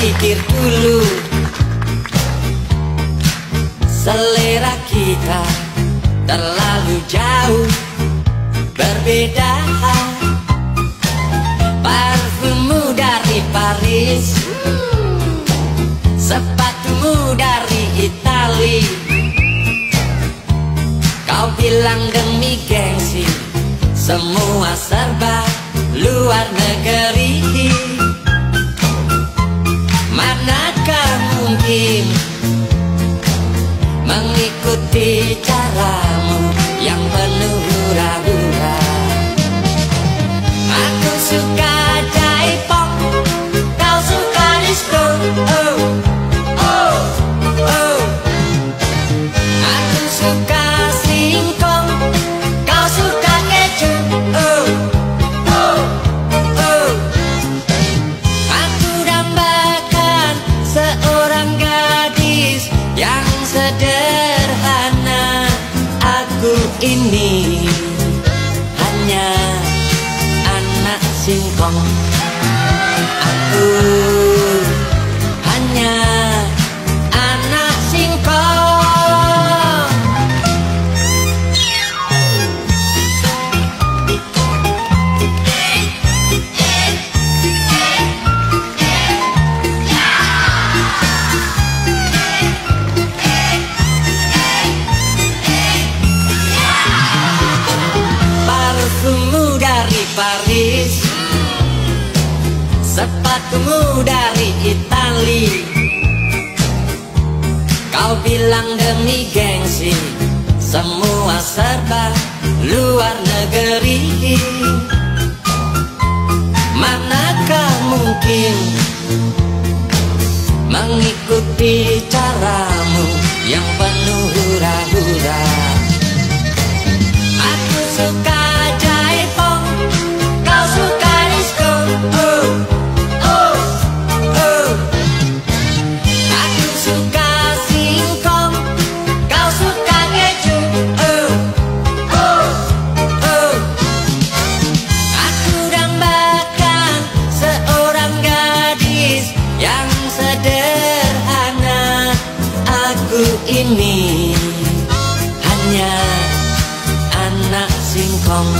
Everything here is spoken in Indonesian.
pikir dulu. Selera kita terlalu jauh berbeda Parfummu dari Paris Sepatumu dari Itali Kau bilang demi gengsi Semua serba luar negeri Mengikuti caramu yang penuh hura-hura ini. Hanya anak singkong Paris. Sepatumu dari Itali. Kau bilang demi gengsi Semua serba luar negeri. Manakah mungkin Mengikuti caramu ini. Hanya anak singkong